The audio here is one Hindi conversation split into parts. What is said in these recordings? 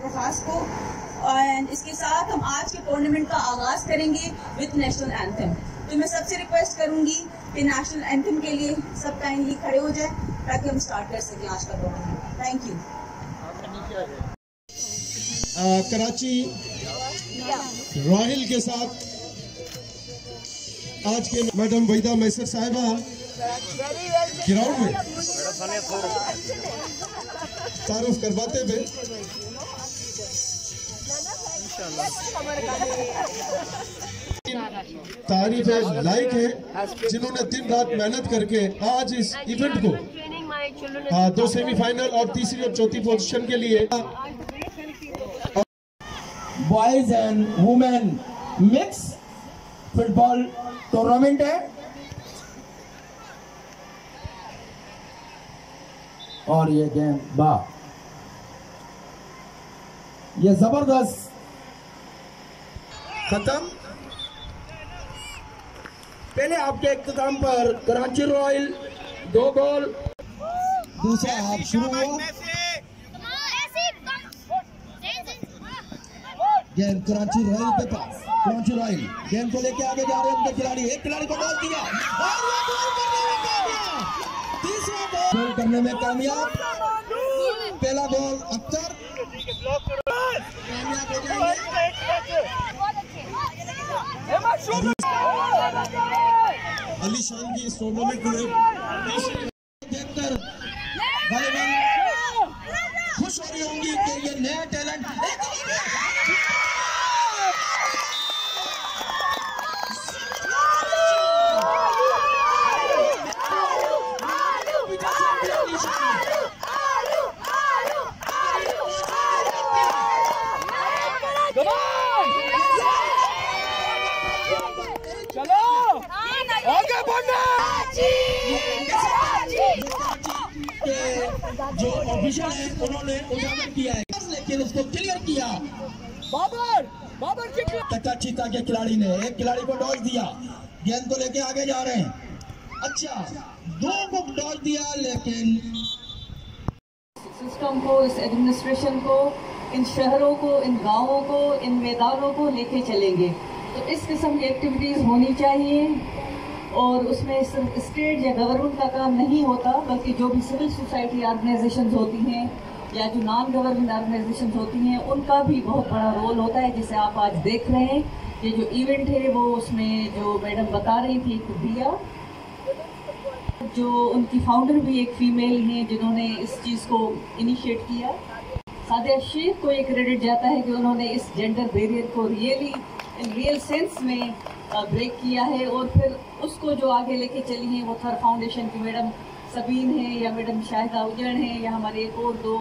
प्रभास को। एंड इसके साथ हम आज के टूर्नामेंट का आगाज़ करेंगे विद नेशनल एंथम तो मैं सबसे रिक्वेस्ट करूँगी कि नेशनल एंथम के लिए सब काइंडली खड़े हो जाए ताकि हम स्टार्ट कर सकें आज का टूर्नामेंट थैंक यू आ, कराची रॉयल के साथ आज के मैडम वैदा मैसर साहिबा ग्राउंड में। तारुफ करवाते हुए तारीफ़ है लाइक है जिन्होंने दिन रात मेहनत करके आज इस इवेंट को हाँ, दो सेमीफाइनल और तीसरी और चौथी पोजीशन के लिए। Boys and women mix football tournament है। और ये गेम बा ये ज़बरदस्त। खत्म। पहले आपके इख्ताम पर कराची रॉयल, दो गोल दूसरा हाफ़ शुरू हुआ। गेंद कराची रॉयल के पास। कराची रॉयल गेंद को लेके आगे जा रहे हैं उनके खिलाड़ी। एक खिलाड़ी को डाल दिया। तीसरा गोल करने में कामयाब। पहला गोल अख्तर। अली शान की इस में में देखकर बहन खुश हो रही होंगी कि ये नया टैलेंट। जो ऑफिशियल है उन्होंने उजागर किया है। लेकिन उसको क्लियर किया। बाबर बाबर चक्का चीता के खिलाड़ी ने एक खिलाड़ी को डॉज दिया। गेंद को लेके आगे जा रहे हैं। अच्छा दो को डॉज दिया लेकिन सिस्टम को इस एडमिनिस्ट्रेशन को इन शहरों को इन गाँवों को इन मैदानों को लेके चलेंगे। तो इस किस्म की एक्टिविटीज़ होनी चाहिए। और उसमें स्टेट या गवर्नमेंट का काम नहीं होता, बल्कि जो भी सिविल सोसाइटी ऑर्गेनाइजेशन होती हैं या जो नॉन गवर्नमेंट ऑर्गेनाइजेशन होती हैं, उनका भी बहुत बड़ा रोल होता है। जिसे आप आज देख रहे हैं, ये जो इवेंट है, वो उसमें जो मैडम बता रही थी दिया। जो उनकी फाउंडर भी एक फीमेल हैं, जिन्होंने इस चीज़ को इनिशिएट किया। सादिया शेख को ये क्रेडिट जाता है कि उन्होंने इस जेंडर बैरियर को रियली इन रियल सेंस में ब्रेक किया है और फिर उसको जो आगे लेके चली हैं वो थर फाउंडेशन की मैडम सबीन है या मैडम शाहिदा उजड़ हैं या हमारे एक और दो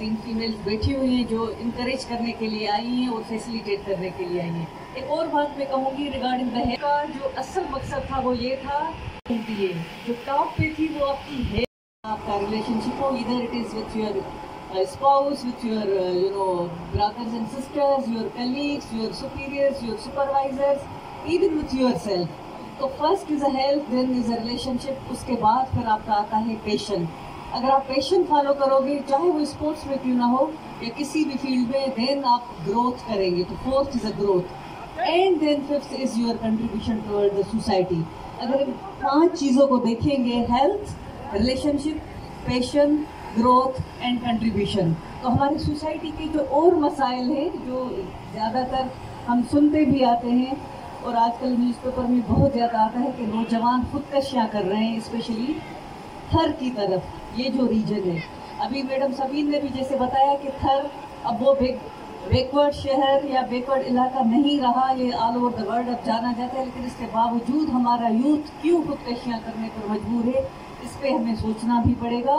तीन फीमेल्स बैठी हुई हैं जो इंकरेज करने के लिए आई हैं और फैसिलिटेट करने के लिए आई हैं। एक और बात मैं कहूँगी रिगार्डिंग दहेज का जो असल मकसद था वो ये था ये जो टॉप पे थी वो आपकी है। आपका रिलेशनशिप हो इधर it is with your with your, uh, you know, brothers and sisters, your colleagues, your superiors, your supervisors, even with yourself. तो first is a health then is a relationship उसके बाद फिर आपका आता है पेशन अगर आप पेशन फॉलो करोगे, चाहे वो स्पोर्ट्स में क्यों ना हो, या किसी भी फ़ील्ड में देन आप ग्रोथ करेंगे. तो fourth is a growth and then fifth is your contribution toward the society अगर पाँच चीज़ों को देखेंगे health relationship passion growth and contribution तो हमारी सोसाइटी के जो और मसाइल हैं, जो ज़्यादातर हम सुनते भी आते हैं और आजकल न्यूज़पेपर में बहुत ज़्यादा आता है कि नौजवान खुदकशियाँ कर रहे हैं स्पेशली थर की तरफ़। ये जो रीजन है। अभी मैडम सबीन ने भी जैसे बताया कि थर अब वो बैकवर्ड शहर या बैकवर्ड इलाका नहीं रहा, ये ऑल ओवर द वर्ल्ड अब जाना जाता है, लेकिन इसके बावजूद हमारा यूथ क्यों खुदकशियाँ करने पर मजबूर है, इस पर हमें सोचना भी पड़ेगा।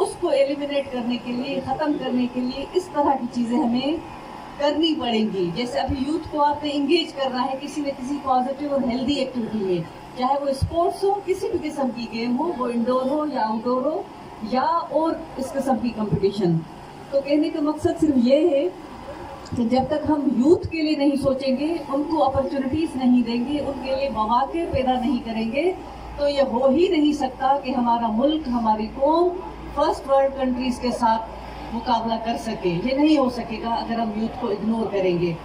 उसको एलिमिनेट करने के लिए, ख़त्म करने के लिए इस तरह की चीज़ें हमें करनी पड़ेंगी। जैसे अभी यूथ को आपने इंगेज करना है, किसी न किसी पॉजिटिव और हेल्दी एक्टिविटी में चाहे वो स्पोर्ट्स हो, किसी भी किस्म की गेम हो, वो इंडोर हो या आउटडोर हो, या और इस किस्म की कंपटीशन तो कहने का मकसद सिर्फ़ ये है कि जब तक हम यूथ के लिए नहीं सोचेंगे, उनको अपॉर्चुनिटीज़ नहीं देंगे, उनके लिए मौाक़े पैदा नहीं करेंगे तो ये हो ही नहीं सकता कि हमारा मुल्क, हमारी कौम फ़र्स्ट वर्ल्ड कंट्रीज़ के साथ मुकाबला कर सके ये नहीं हो सकेगा अगर हम यूथ को इग्नोर करेंगे।